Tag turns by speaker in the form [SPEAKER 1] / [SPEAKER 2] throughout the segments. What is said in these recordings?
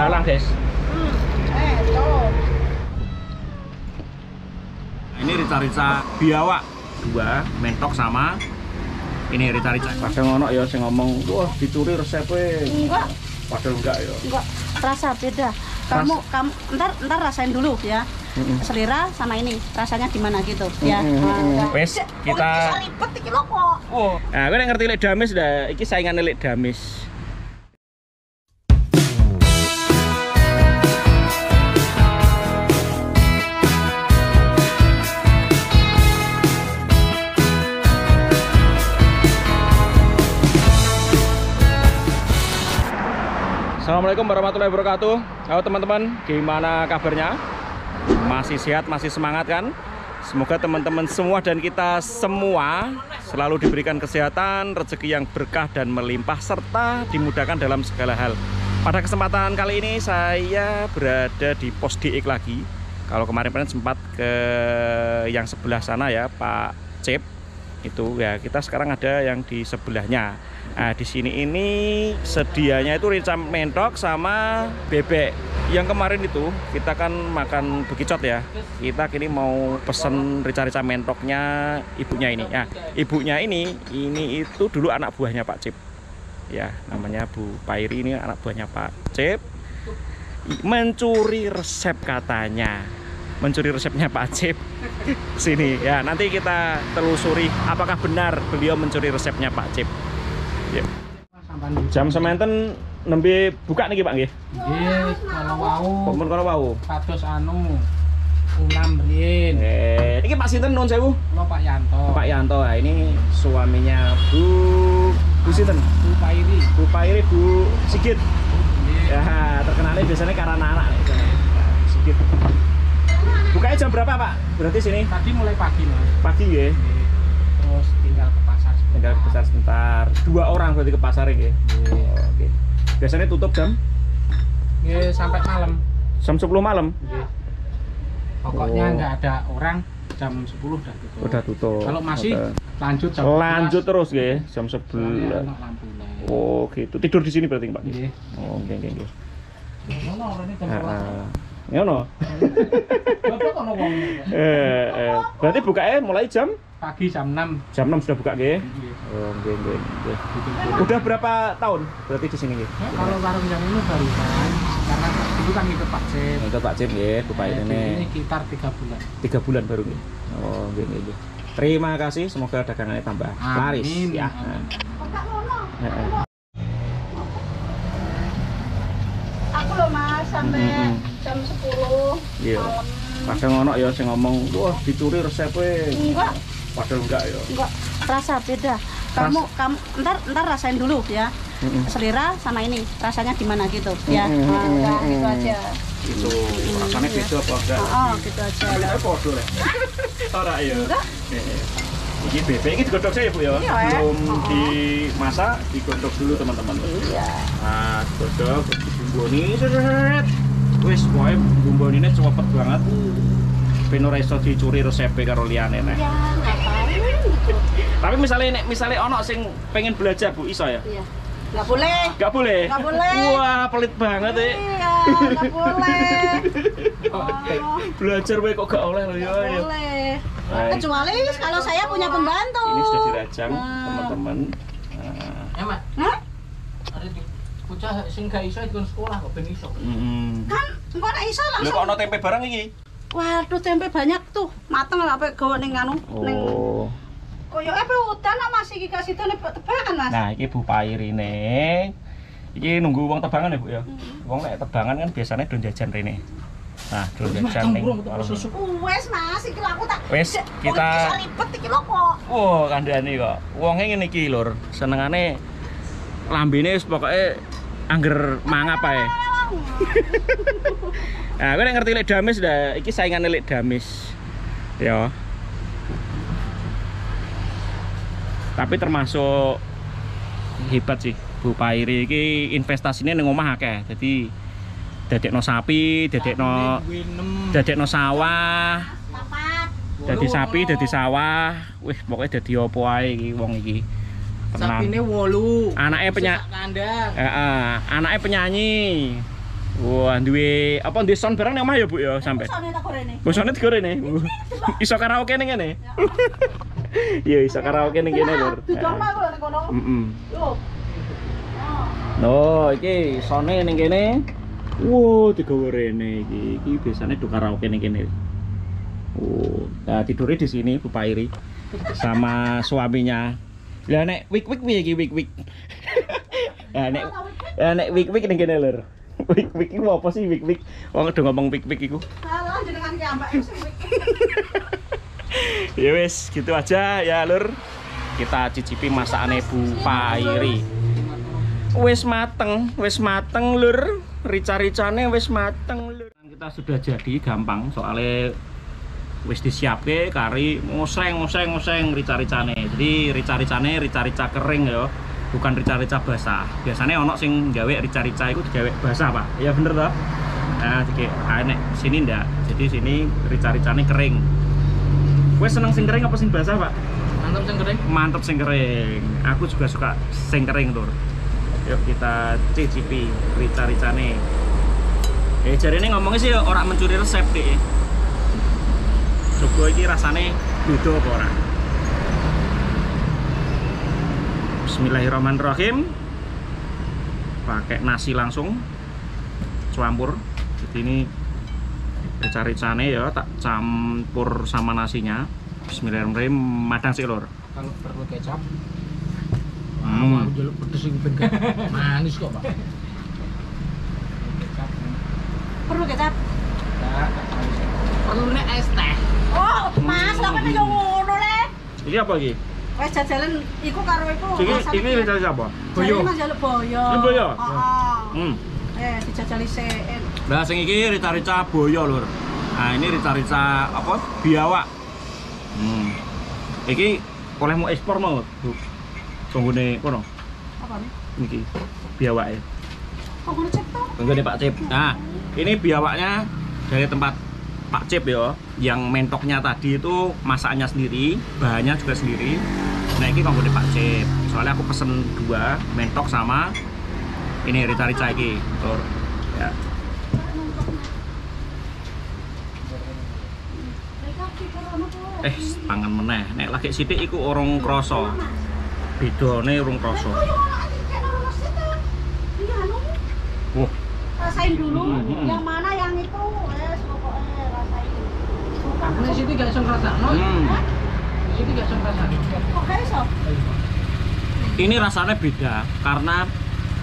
[SPEAKER 1] belalang guys ini rica-rica biawak dua mentok sama ini rica-rica kadang ono ya sing ngomong wah dicuri resepnya
[SPEAKER 2] Enggak,
[SPEAKER 1] padahal enggak ya
[SPEAKER 2] enggak. Rasa beda. Kamu kamu ntar ntar rasain dulu ya.
[SPEAKER 1] Mm-mm.
[SPEAKER 2] Selera sama ini rasanya gimana gitu ya. Enggak.
[SPEAKER 1] Wes, kita-
[SPEAKER 2] Oh, ini ribet iki lho kok.
[SPEAKER 1] Oh. Nah, gue ngerti lek damis dah. Iki saingan lek damis. Assalamualaikum warahmatullahi wabarakatuh. Halo teman-teman, gimana kabarnya? Masih sehat, masih semangat kan? Semoga teman-teman semua dan kita semua selalu diberikan kesehatan, rezeki yang berkah dan melimpah serta dimudahkan dalam segala hal. Pada kesempatan kali ini saya berada di pos DX lagi. Kalau kemarin-kemarin sempat ke yang sebelah sana ya, Pak Cep. Itu ya, kita sekarang ada yang di sebelahnya. Nah, di sini ini sedianya itu rica mentok sama bebek. Yang kemarin itu kita kan makan bekicot ya. Kita kini mau pesen rica-rica mentoknya ibunya ini. Ya, ibunya ini ini itu dulu anak buahnya Pak Cip. Ya, namanya Bu Pairi ini anak buahnya Pak Cip. Mencuri resep katanya. Mencuri resepnya Pak Cip. Sini ya, nanti kita telusuri apakah benar beliau mencuri resepnya Pak Cip. Ya. Jam sementen nembe buka nih Pak nggih.
[SPEAKER 3] Nggih, kalau wau
[SPEAKER 1] Pun kalau mau.
[SPEAKER 3] kados anu ulam riyin.
[SPEAKER 1] Eh, ini Pak Sinten non sewu.
[SPEAKER 3] Pak Yanto.
[SPEAKER 1] Pak Yanto, nah, ini suaminya Bu Bu Sinten.
[SPEAKER 3] Bu Pairi.
[SPEAKER 1] Bu Pairi, Bu Sigit. Ya, terkenalnya biasanya karena anak. Ya, Sigit. Bukanya jam berapa Pak? Berarti sini
[SPEAKER 3] Tadi mulai pagi Mas.
[SPEAKER 1] pagi ya.
[SPEAKER 3] Nggih. Terus tinggal ke pasar. sebentar.
[SPEAKER 1] Tinggal ke pasar sebentar. Dua orang berarti ke pasar ya.
[SPEAKER 3] Nggih.
[SPEAKER 1] Oh, Oke. Biasanya tutup jam
[SPEAKER 3] Nggih, sampai malam.
[SPEAKER 1] jam 10 malam.
[SPEAKER 3] Nggih. Pokoknya
[SPEAKER 1] Oh.
[SPEAKER 3] nggak ada orang jam 10 udah tutup.
[SPEAKER 1] Udah tutup.
[SPEAKER 3] Kalau masih
[SPEAKER 1] Oke.
[SPEAKER 3] lanjut jam
[SPEAKER 1] lanjut
[SPEAKER 3] 11.
[SPEAKER 1] terus ya jam
[SPEAKER 3] Soalnya
[SPEAKER 1] 11.
[SPEAKER 3] ono lampu led.
[SPEAKER 1] Oh, gitu. Tidur di sini berarti, Pak.
[SPEAKER 3] Nggih.
[SPEAKER 1] Oh, oke oke oke. Heeh. Ngono.
[SPEAKER 3] 11. Bapak ono wong.
[SPEAKER 1] Eh, eh, berarti bukanya mulai jam
[SPEAKER 3] Pagi jam 6.
[SPEAKER 1] jam 6 sudah buka nggih. Oh, nggih nggih. nggih. Udah berapa tahun berarti di sini nggih?
[SPEAKER 3] Ya, kalau warung yang ini baru kan, karena itu kan ikut Pak Cep.
[SPEAKER 1] Itu Pak Cip nggih, Bapak ini.
[SPEAKER 3] Ini sekitar tiga bulan.
[SPEAKER 1] Tiga bulan baru nggih. Oh, nggih nggih. Terima kasih, semoga dagangannya tambah laris ya.
[SPEAKER 3] Amin.
[SPEAKER 1] Heeh.
[SPEAKER 2] Aku loh Mas sampai jam 10
[SPEAKER 1] Iya.
[SPEAKER 2] malam.
[SPEAKER 1] Kadang ono ya sing ngomong, "Wah, dicuri resepnya."
[SPEAKER 2] Enggak,
[SPEAKER 1] Padahal enggak ya.
[SPEAKER 2] enggak. Rasa beda. Kamu kamu ntar ntar rasain dulu ya. Selera sama ini rasanya gimana gitu ya. Nah, udah
[SPEAKER 1] mm-mm.
[SPEAKER 2] gitu aja.
[SPEAKER 1] Itu rasanya beda apa enggak?
[SPEAKER 2] Oh, gitu aja.
[SPEAKER 1] Tapi podo lah. Ora ya.
[SPEAKER 2] Enggak.
[SPEAKER 1] Eh, Iki bebek iki digodhog saya Bu ya.
[SPEAKER 2] Iya, ya.
[SPEAKER 1] Belum
[SPEAKER 2] Oh.
[SPEAKER 1] dimasak, digodhog dulu teman-teman.
[SPEAKER 2] Iya.
[SPEAKER 1] Nah, digodhog terus dibumboni seret. Wis pokoke bumbonine cepet banget. Ben ora iso dicuri resepe karo liyane nek.
[SPEAKER 2] Ya.
[SPEAKER 1] Tapi misalnya nek misalnya ono sing pengen belajar Bu iso ya?
[SPEAKER 2] Iya. Nggak boleh.
[SPEAKER 1] Gak boleh.
[SPEAKER 2] Nggak boleh.
[SPEAKER 1] Wah, pelit banget ya.
[SPEAKER 2] Iya, nggak boleh.
[SPEAKER 1] Belajar wae kok gak oleh lho ya. ya.
[SPEAKER 2] boleh. Kecuali kalau saya punya pembantu.
[SPEAKER 1] Ini sudah dirajang teman-teman. Nah,
[SPEAKER 3] Ya, Mak.
[SPEAKER 2] Hah?
[SPEAKER 3] Ada di bocah sing gak iso ikut sekolah kok ben iso.
[SPEAKER 1] mm.
[SPEAKER 2] Kan engko nek iso
[SPEAKER 1] Lho
[SPEAKER 2] langsung.
[SPEAKER 1] kok ono tempe barang iki?
[SPEAKER 2] Waduh, tempe banyak tuh. Mateng lah apa gawe ning anu, ning
[SPEAKER 1] Oh.
[SPEAKER 2] koyoke pe udan ah, Mas iki kasih tuh tebakan Mas.
[SPEAKER 1] Nah, iki Bu Pairine. Iki nunggu uang tebangan ya, Bu ya. Wong nek tebangan kan biasanya don jajan rene. Nah, don jajan ning.
[SPEAKER 2] Wes Mas, iki lho aku tak
[SPEAKER 1] Wes, kita-
[SPEAKER 2] iso ribet iki lho kok.
[SPEAKER 1] Wah, kandhane kok. Wonge ngene iki lur, senengane lambene wis pokoke angger mangap ae. Nah, kowe nek ngerti lek damis dah, iki saingane lek damis. Ya. Tapi termasuk hebat sih Bu Pairi iki investasinya ning omah akeh. Jadi dadekno sapi, dadekno dadekno sawah,
[SPEAKER 2] Papat.
[SPEAKER 1] dadi sapi, dadi sawah. Wih, pokoknya dadi opo ae iki wong iki.
[SPEAKER 3] Sapine
[SPEAKER 1] Tenang.
[SPEAKER 3] 8.
[SPEAKER 1] Anaknya penya-
[SPEAKER 3] kandang.
[SPEAKER 1] Heeh, anaknya penyanyi. Wah, duwe apa duwe sound barang ning omah ya, Bu ya, sampe.
[SPEAKER 2] Soalnya tak nih.
[SPEAKER 1] Bosone digorene. Iso karaoke ning kene. Iya, iso karaoke ning kene, Lur. Heeh. Oh, iki sone ning kene. Wow, digawe rene iki. Iki biasane do karaoke ning kene. Oh, nah tidurnya di sini Bu Pairi sama suaminya. Lah nek wik-wik piye iki wik-wik? Ya nek ya nek wik-wik ning kene lur. Wik-wik iku apa sih wik-wik? Wong udah ngomong wik-wik iku.
[SPEAKER 2] Halo jenengan ki ambak sing
[SPEAKER 1] Ya wis, gitu aja ya lur. Kita cicipi masakane Bu Pairi. Wis mateng, wis mateng lur. Rica-ricane wis mateng lur. Kita sudah jadi gampang soalnya wis disiapke kari ngoseng ngoseng ngoseng rica-ricane. Jadi rica-ricane rica-rica kering ya. Bukan rica-rica basah. Biasanya ono sing gawe rica-rica itu digawe basah, Pak. Ya bener toh? Nah, jadi ah, nek sini ndak. Jadi sini rica-ricane kering. Wes seneng sing kering apa sing basah, Pak?
[SPEAKER 3] Mantap sing kering.
[SPEAKER 1] Mantep sing kering. Aku juga suka sing kering, Tur. Yuk kita cicipi rica-ricane. Eh, jari ini ngomongnya sih orang mencuri resep deh. Coba ini rasanya beda apa ora? Bismillahirrahmanirrahim. Pakai nasi langsung campur. Jadi ini rica-ricane ya tak campur sama nasinya. Bismillahirrahmanirrahim. Madang sih lor.
[SPEAKER 3] Kalau perlu kecap.
[SPEAKER 1] Hmm.
[SPEAKER 3] Wah, jaluk pedes iku ben manis kok, Pak. Kecap.
[SPEAKER 2] Perlu kecap.
[SPEAKER 3] Perlu nek es teh.
[SPEAKER 2] Oh, Mas, lah yo ngono le.
[SPEAKER 1] Ini apa lagi?
[SPEAKER 2] Wes jajalan iku karo iku.
[SPEAKER 1] Ini
[SPEAKER 2] piye?
[SPEAKER 1] rica apa?
[SPEAKER 2] Boyo. Mas jaluk boyo.
[SPEAKER 1] Ini boyo?
[SPEAKER 2] Heeh.
[SPEAKER 1] Hmm.
[SPEAKER 2] Eh, dijajali sik.
[SPEAKER 1] Nah, sing iki rica-rica boyo lur. Nah, ini rica-rica apa? Biawak. Hmm. Iki oleh mau ekspor mau, Bu. Tunggune kono.
[SPEAKER 2] Apa nih?
[SPEAKER 1] Niki biawake.
[SPEAKER 2] Kok ngono cep to?
[SPEAKER 1] Tunggune Pak Cip. Nah, ini biawaknya dari tempat Pak Cip ya, yang mentoknya tadi itu masaknya sendiri, bahannya juga sendiri. Nah, ini kanggone Pak Cip. Soalnya aku pesen dua, mentok sama ini rica-rica iki. Tur. Ya. Eh, pangan meneh. Nek lagi sithik iku urung krasa. Bedane urung krasa. Wah,
[SPEAKER 2] Rasain dulu
[SPEAKER 1] Hmm, hmm.
[SPEAKER 2] yang mana yang itu. Wes pokoknya rasain.
[SPEAKER 3] Aku nek situ gak iso ngrasakno.
[SPEAKER 1] Hmm.
[SPEAKER 3] Situ gak iso ngrasakno.
[SPEAKER 2] Kok gak iso?
[SPEAKER 1] ini rasanya beda karena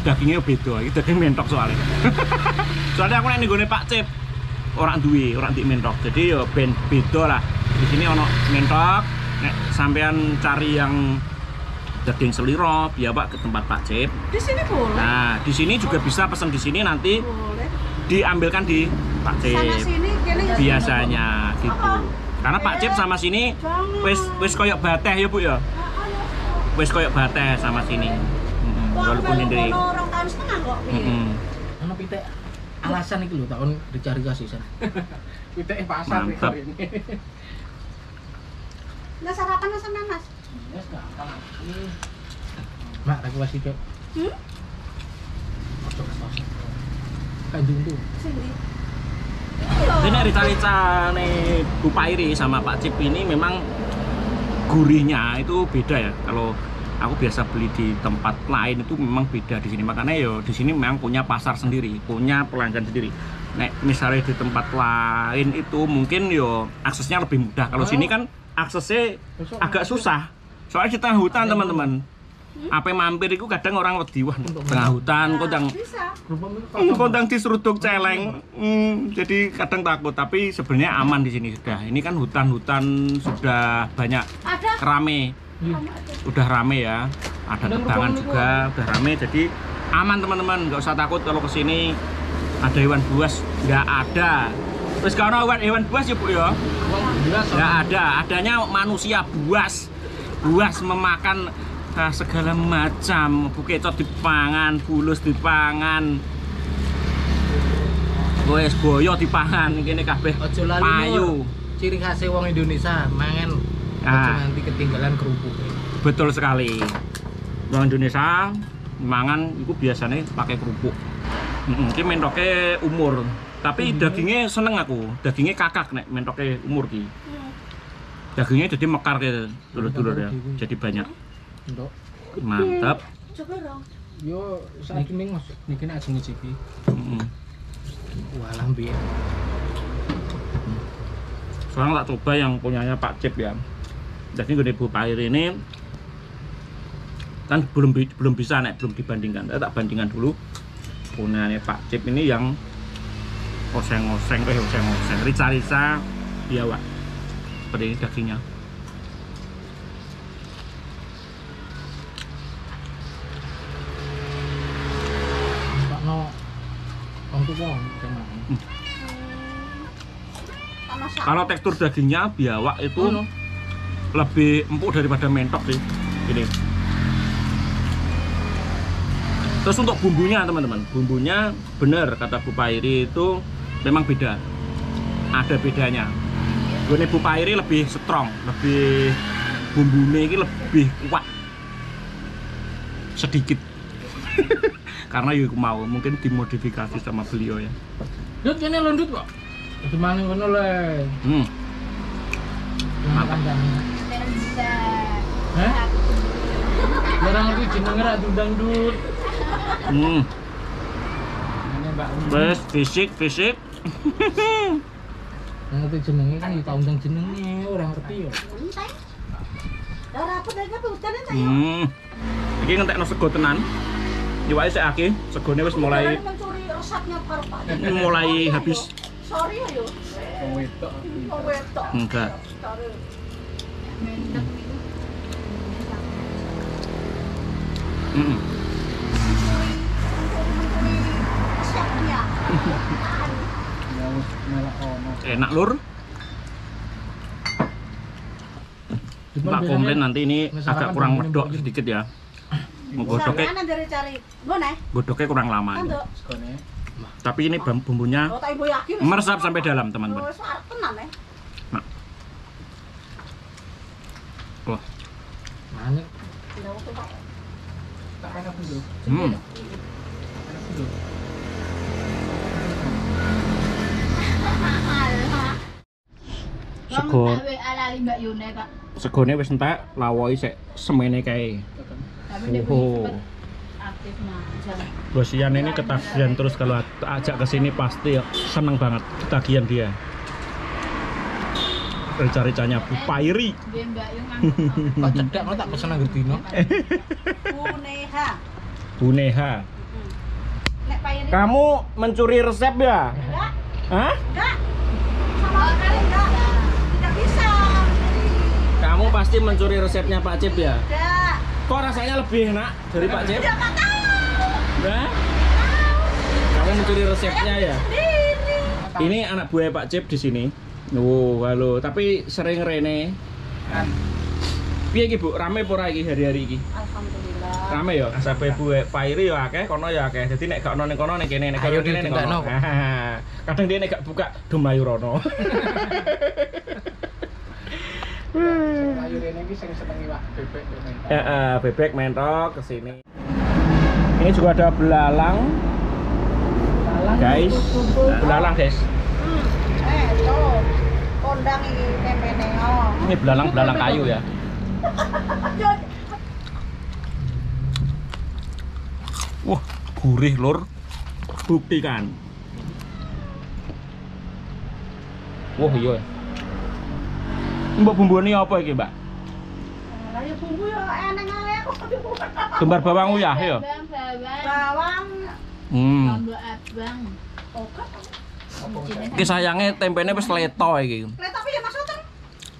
[SPEAKER 1] dagingnya beda. Ini daging mentok soalnya. soalnya aku nek ning gone Pak Cip orang duwe, orang di mentok. Jadi ya ben beda lah. Di sini ono mentok. Nek sampean cari yang daging seliro, biawak ke tempat Pak Cip.
[SPEAKER 2] Di sini boleh.
[SPEAKER 1] Nah, di sini juga bisa pesan di sini nanti
[SPEAKER 2] Boleh.
[SPEAKER 1] diambilkan di Pak
[SPEAKER 2] Sana
[SPEAKER 1] Cip.
[SPEAKER 2] sini kene ya.
[SPEAKER 1] Biasanya gitu. Karena Pak Cip sama sini
[SPEAKER 2] Jangan.
[SPEAKER 1] wis wis koyok bateh ya Bu ya. Wis koyok bateh sama sini.
[SPEAKER 2] Wah,
[SPEAKER 1] Walaupun
[SPEAKER 2] kono orang tahun setengah kok. piye?
[SPEAKER 1] Mm-mm.
[SPEAKER 3] Ono pitik alasan iki lho takon dicari kasih sana. Pitik pasar
[SPEAKER 1] Mantap.
[SPEAKER 3] ini.
[SPEAKER 2] Nah, sarapan sama Mas.
[SPEAKER 3] Mak, aku kasih ke
[SPEAKER 2] Hmm?
[SPEAKER 3] ojo kasih. Kanjung tuh.
[SPEAKER 2] Sini.
[SPEAKER 1] Ini rica-rica nih Bu Pairi sama Pak Cip ini memang gurihnya itu beda ya. Kalau aku biasa beli di tempat lain itu memang beda di sini. Makanya yo di sini memang punya pasar sendiri, punya pelanggan sendiri. Nek misalnya di tempat lain itu mungkin yo aksesnya lebih mudah. Kalau sini kan aksesnya agak susah. Soalnya di tengah hutan teman-teman. Apa mampir itu kadang orang wedi wah tengah hutan yang
[SPEAKER 2] Bisa.
[SPEAKER 1] Hmm, kondang diseruduk celeng. Hmm, jadi kadang takut, tapi sebenarnya aman di sini sudah. Ini kan hutan-hutan sudah banyak
[SPEAKER 2] Ada.
[SPEAKER 1] rame. Udah rame ya. Ada tegangan juga, udah rame. Jadi aman teman-teman, nggak usah takut kalau ke sini ada hewan buas, nggak ada. Terus kalau hewan hewan buas ya bu ya, nggak ada. Adanya manusia buas, buas memakan ah, segala macam. Bukecot dipangan, bulus dipangan, Wes boyo dipangan kene kabeh payu.
[SPEAKER 3] Ciri khas wong Indonesia mangan
[SPEAKER 1] Ah.
[SPEAKER 3] ojo nanti ketinggalan kerupuk.
[SPEAKER 1] Betul sekali. Orang Indonesia mangan itu biasanya pakai kerupuk. Mm-mm, Ki mentoke umur. Tapi dagingnya seneng aku. Dagingnya kakak nek mentoke umur ki. Dagingnya jadi mekar ke dulur-dulur ya. Jadi banyak. Mantap.
[SPEAKER 3] Yo ning Mas, niki nek ajeng ngicipi.
[SPEAKER 1] Mm-mm.
[SPEAKER 3] Wah, lambe.
[SPEAKER 1] Sekarang tak coba yang punyanya Pak Cip ya. Jadi gede Bu Pair ini kan belum belum bisa nek belum dibandingkan. Saya tak bandingkan dulu. Punyanya Pak Cip ini yang oseng-oseng, eh oseng-oseng, rica-rica biawak. Seperti
[SPEAKER 3] tuwa jangan.
[SPEAKER 2] Sama sak.
[SPEAKER 1] Kalau tekstur dagingnya biawak itu
[SPEAKER 3] Ono.
[SPEAKER 1] lebih empuk daripada mentok sih. Ini. Terus untuk bumbunya teman-teman, bumbunya benar kata Bu Pairi itu memang beda. Ada bedanya. Gue Bu Pairi lebih strong, lebih bumbunya ini lebih kuat. Sedikit. Karena yuk mau mungkin dimodifikasi sama beliau ya.
[SPEAKER 3] Dut kene londut kok. Dadi mangan ngono le.
[SPEAKER 1] Hmm.
[SPEAKER 2] Bisa.
[SPEAKER 3] Hah? Ora ngerti jenenge ra dundang dut.
[SPEAKER 1] Hmm.
[SPEAKER 3] Ini.
[SPEAKER 1] Wes fisik fisik.
[SPEAKER 3] Ngerti jenenge kan ya tau undang jenenge, ora ngerti ya.
[SPEAKER 2] Rapet tapi hutan entai.
[SPEAKER 1] Hmm. Iki ngentekno sego tenan. Iwake sik akeh, segone wis mulai mulai habis.
[SPEAKER 2] Sorry yo.
[SPEAKER 3] Wong wedok.
[SPEAKER 2] Wetok.
[SPEAKER 1] Enggak.
[SPEAKER 2] Sorry.
[SPEAKER 1] Mm. Enak lur. Tak komplain nanti ini agak kurang medok sedikit ya. Godoknya,
[SPEAKER 2] Sampean dari cari. Ngene.
[SPEAKER 1] godoknya kurang lama. ini.
[SPEAKER 3] Sekone.
[SPEAKER 1] Tapi ini bumbunya
[SPEAKER 2] Oh,
[SPEAKER 1] meresap sampai dalam teman-teman.
[SPEAKER 2] Oh, sarap
[SPEAKER 1] Sego, segone wis entek, lawoi sik semene kae. Oh. Bosian ini ketagihan terus kalau ajak ke sini pasti ya seneng banget ketagihan dia. Rica-ricanya Bu Pairi.
[SPEAKER 2] Dia Mbak Yung
[SPEAKER 3] Kok cedak kok tak pesen anggar dino.
[SPEAKER 1] Buneha.
[SPEAKER 2] Nek payene.
[SPEAKER 1] Kamu mencuri resep ya?
[SPEAKER 2] Enggak,
[SPEAKER 1] Hah?
[SPEAKER 2] enggak. Sama sekali enggak. Tidak bisa.
[SPEAKER 1] Kamu pasti mencuri resepnya Pak Cip ya?
[SPEAKER 2] Tidak.
[SPEAKER 1] Kok rasanya lebih enak dari Pak Cip?
[SPEAKER 2] Tidak tahu.
[SPEAKER 1] Nah, kamu mencuri resepnya ya?
[SPEAKER 2] Sendiri.
[SPEAKER 1] Ini anak buah Pak Cip di sini. Oh, halo. Tapi sering rene.
[SPEAKER 3] Kan
[SPEAKER 1] Piye iki Bu? Rame apa ora iki hari-hari iki?
[SPEAKER 2] Alhamdulillah.
[SPEAKER 1] Rame ya, sampai buah Pairi ya akeh, kono ya akeh. Jadi nek gak ono ning kono ning kene, nek gak ono ning kono. Kadang dia nek gak buka Dumayu Rono.
[SPEAKER 3] ayo rene iki sing seneng iwak bebek yo mentok.
[SPEAKER 1] Eh, bebek mentok ke sini. Ini juga ada belalang,
[SPEAKER 3] Lalang
[SPEAKER 1] guys. Nah, belalang, guys.
[SPEAKER 2] Hmm. Eh. Kondang iki tempene.
[SPEAKER 1] Ini belalang-belalang kayu ya. Wah, gurih lur. Buktikan. Wah, iya. Mbak bumbunya apa iki, Mbak?
[SPEAKER 2] Lah ya bumbu yo eneng ae aku bumbu.
[SPEAKER 1] Gembar bawang uyah ya?
[SPEAKER 2] Bawang.
[SPEAKER 1] Hmm.
[SPEAKER 2] Sambal abang. Oke.
[SPEAKER 1] Iki sayangnya tempenya wis leto iki.
[SPEAKER 2] Lah tapi ya maksudnya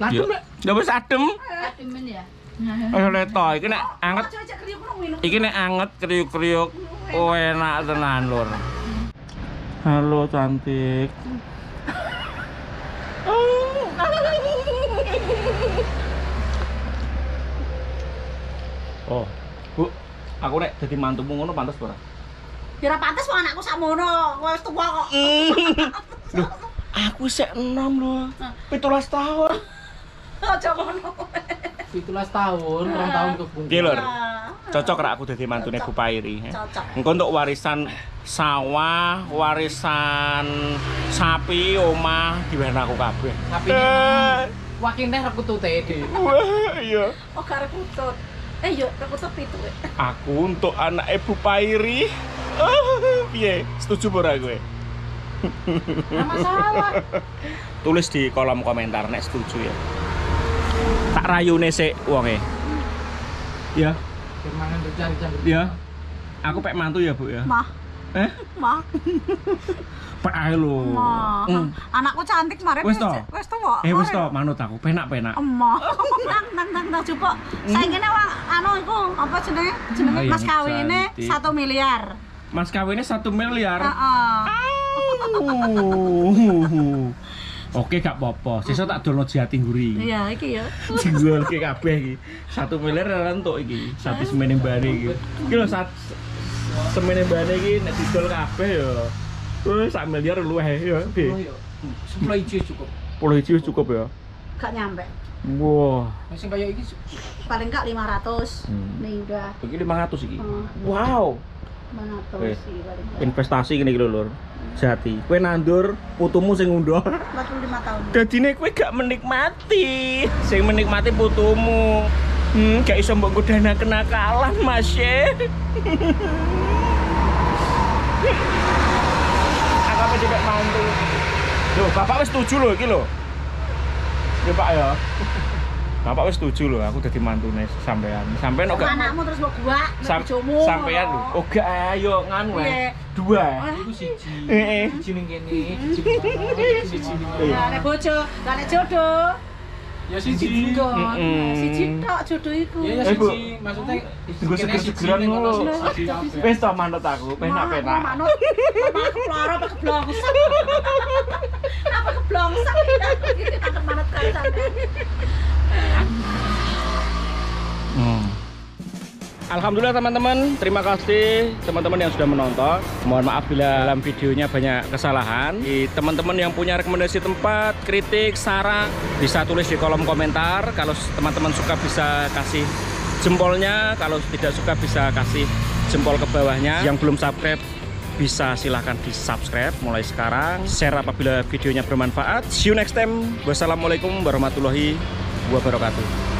[SPEAKER 3] Ladem
[SPEAKER 1] Ya,
[SPEAKER 3] lek.
[SPEAKER 1] ya wis adem.
[SPEAKER 2] Ademen ya.
[SPEAKER 1] Wis leto. Iki nek anget
[SPEAKER 2] Aja aja kriuk ngono minum.
[SPEAKER 1] Iki nek anget kriuk-kriuk oh enak tenan lur. Halo cantik. Oh, Bu, aku nek dadi mantumu ngono pantes ora?
[SPEAKER 2] Kira pantes wong anakku sakmono, wis tuwa kok.
[SPEAKER 1] Loh, aku sik enom lho. 17 tahun.
[SPEAKER 2] Aja ngono.
[SPEAKER 3] 17 tahun, 2 tahun kebun.
[SPEAKER 1] Ki lur.
[SPEAKER 2] Ah,
[SPEAKER 1] Cocok rak aku dadi mantune Bu Pairi. eh.
[SPEAKER 2] Cocok.
[SPEAKER 1] Engko untuk warisan sawah, warisan sapi, omah diwen aku kabeh.
[SPEAKER 3] Sapine
[SPEAKER 1] Eh,
[SPEAKER 3] wakine rekutute dhewe.
[SPEAKER 1] Wah, iya.
[SPEAKER 2] Oh, karo kutut. Eh, yo, kutut pitu. eh.
[SPEAKER 1] Aku untuk anak Ibu Pairi. Ah, Piye? Setuju ora kowe?
[SPEAKER 3] Nggak masalah.
[SPEAKER 1] Tulis di kolom komentar nek setuju ya. Tak rayune sik wonge. Ya,
[SPEAKER 3] bercari-cari.
[SPEAKER 1] ya. Aku pek mantu ya, Bu ya.
[SPEAKER 2] Mah,
[SPEAKER 1] Eh,
[SPEAKER 2] mah,
[SPEAKER 1] pek ae lho.
[SPEAKER 2] mah.
[SPEAKER 1] Hmm.
[SPEAKER 2] Anakku cantik mari.
[SPEAKER 1] Wis to?
[SPEAKER 2] Wis tuwa.
[SPEAKER 1] Eh wis to manut aku, penak-penak.
[SPEAKER 2] Emah. Nang nang nang nang coba. Saingine wong anu iku apa jenenge? Jenenge
[SPEAKER 1] Hmm. Oh, iya,
[SPEAKER 2] mas kawine
[SPEAKER 1] cantik.
[SPEAKER 2] 1 miliar.
[SPEAKER 1] Mas kawinnya satu miliar.
[SPEAKER 2] Heeh.
[SPEAKER 1] Oke gak apa-apa. Sesuk tak download Jati Guri.
[SPEAKER 2] Iya, iki ya.
[SPEAKER 1] Dijual ke kabeh iki. Satu miliar ora entuk iki. Satu semene mbane iki. Iki lho semene mbane iki nek didol kabeh ya. Wes sak miliar luweh ya. Bi.
[SPEAKER 3] Sepuluh yo. Sepuluh hiji cukup.
[SPEAKER 1] 10 hiji wis cukup ya.
[SPEAKER 2] Gak nyampe.
[SPEAKER 1] Wah,
[SPEAKER 3] Masih kayak iki
[SPEAKER 2] Paling gak 500.
[SPEAKER 1] Hmm.
[SPEAKER 2] Nih udah
[SPEAKER 1] iki 500 iki.
[SPEAKER 2] Hmm.
[SPEAKER 1] Wow,
[SPEAKER 2] 500
[SPEAKER 1] Wes.
[SPEAKER 2] sih paling gak.
[SPEAKER 1] investasi gini iki lho, Lur. Jati. Kowe nandur putumu sing ngunduh.
[SPEAKER 2] 45 tahun.
[SPEAKER 1] Dadine kowe gak menikmati. Sing menikmati putumu. Hmm, gak iso mbok godana kenakalan, Mas. Aku apa juga mantu. Loh, Bapak wis setuju loh iki lho. Ya Pak ya. Bapak wis setuju loh, aku dadi mantune sampean. Sampean kok
[SPEAKER 2] Anakmu terus mbok gua
[SPEAKER 1] Sam,
[SPEAKER 2] bojomu.
[SPEAKER 1] sampean lho. Oh gak ayo nganu
[SPEAKER 2] Iya.
[SPEAKER 1] ae. Dua.
[SPEAKER 3] iku siji.
[SPEAKER 1] Heeh.
[SPEAKER 3] Siji ning kene, siji ning.
[SPEAKER 2] Ya nek bojo, gak nek jodoh.
[SPEAKER 3] Ya siji dinggon.
[SPEAKER 1] Mm-mm.
[SPEAKER 2] Siji tok jodoh iku.
[SPEAKER 3] Ya ya
[SPEAKER 1] Eh, Bu.
[SPEAKER 3] siji, maksudnya siji
[SPEAKER 1] seger-segeran ngono. Wis to manut aku, penak-penak.
[SPEAKER 2] Manut. Mama keploro apa keblongsak. Apa keblongsak? Aku manut karo sampean.
[SPEAKER 1] Alhamdulillah teman-teman, terima kasih teman-teman yang sudah menonton. Mohon maaf bila dalam videonya banyak kesalahan. Di teman-teman yang punya rekomendasi tempat, kritik, saran bisa tulis di kolom komentar. Kalau teman-teman suka bisa kasih jempolnya, kalau tidak suka bisa kasih jempol ke bawahnya. Yang belum subscribe bisa silahkan di subscribe mulai sekarang. Share apabila videonya bermanfaat. See you next time. Wassalamualaikum warahmatullahi wabarakatuh.